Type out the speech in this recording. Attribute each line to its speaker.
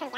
Speaker 1: あっ。